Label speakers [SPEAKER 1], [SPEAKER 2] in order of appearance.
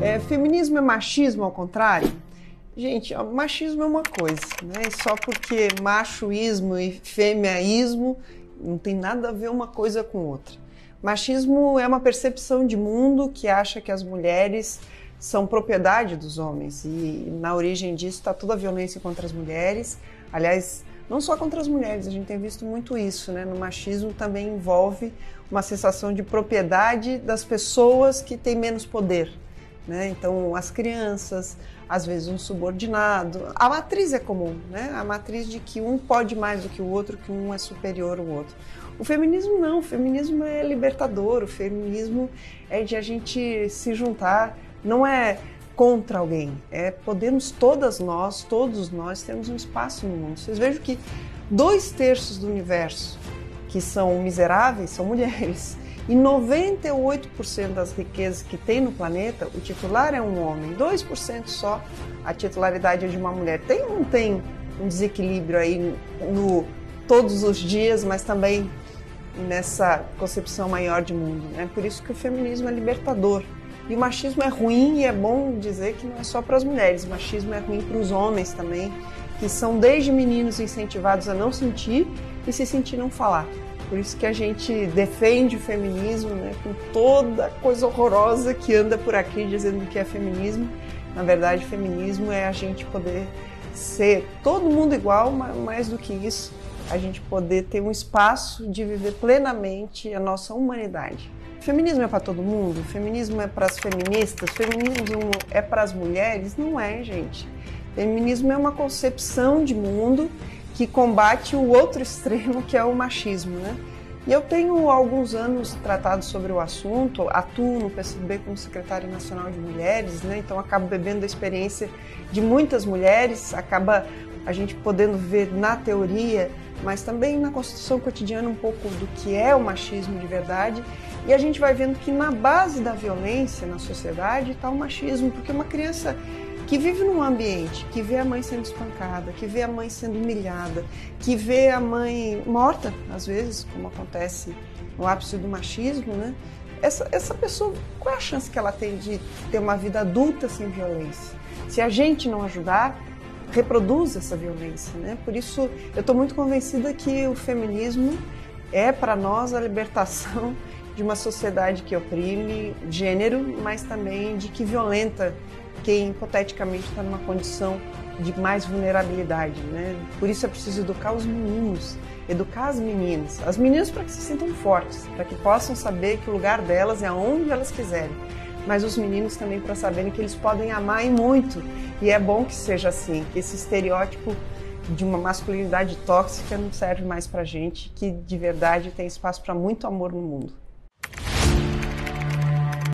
[SPEAKER 1] É, feminismo é machismo ao contrário? Gente, machismo é uma coisa, né? Só porque machoísmo e fêmeaísmo não tem nada a ver uma coisa com outra. Machismo é uma percepção de mundo que acha que as mulheres são propriedade dos homens e na origem disso está toda a violência contra as mulheres. Aliás, não só contra as mulheres, a gente tem visto muito isso, né? No machismo também envolve uma sensação de propriedade das pessoas que têm menos poder. Né? Então, as crianças, às vezes um subordinado. A matriz é comum, né? A matriz de que um pode mais do que o outro, que um é superior ao outro. O feminismo não, o feminismo é libertador, o feminismo é de a gente se juntar, não é contra alguém, é podemos todas nós, todos nós, temos um espaço no mundo. Vocês vejam que dois terços do universo que são miseráveis são mulheres. E 98% das riquezas que tem no planeta, o titular é um homem, 2% só a titularidade é de uma mulher. Tem não tem um desequilíbrio aí no todos os dias, mas também nessa concepção maior de mundo, né? Por isso que o feminismo é libertador. E o machismo é ruim e é bom dizer que não é só para as mulheres, o machismo é ruim para os homens também, que são desde meninos incentivados a não sentir e se sentir não falar. Por isso que a gente defende o feminismo, né, com toda coisa horrorosa que anda por aqui dizendo que é feminismo. Na verdade, feminismo é a gente poder ser todo mundo igual, mas mais do que isso, a gente poder ter um espaço de viver plenamente a nossa humanidade. Feminismo é para todo mundo? Feminismo é para as feministas? Feminismo é para as mulheres? Não é, gente. Feminismo é uma concepção de mundo que combate o outro extremo, que é o machismo, né? E eu tenho alguns anos tratado sobre o assunto, atuo no PCB como secretária nacional de mulheres, né? Então acabo bebendo a experiência de muitas mulheres, acaba a gente podendo ver na teoria, mas também na construção cotidiana um pouco do que é o machismo de verdade. E a gente vai vendo que na base da violência na sociedade está o machismo, porque uma criança que vive num ambiente que vê a mãe sendo espancada, que vê a mãe sendo humilhada, que vê a mãe morta, às vezes, como acontece no ápice do machismo, né? Essa, essa pessoa, qual é a chance que ela tem de ter uma vida adulta sem violência? Se a gente não ajudar, reproduz essa violência, né? Por isso, eu estou muito convencida que o feminismo é para nós a libertação de uma sociedade que oprime gênero, mas também de que violenta quem hipoteticamente está numa condição de mais vulnerabilidade, né? Por isso é preciso educar os meninos, educar as meninas, as meninas para que se sintam fortes, para que possam saber que o lugar delas é aonde elas quiserem, mas os meninos também para saberem que eles podem amar e muito. E é bom que seja assim, que esse estereótipo de uma masculinidade tóxica não serve mais para gente, que de verdade tem espaço para muito amor no mundo.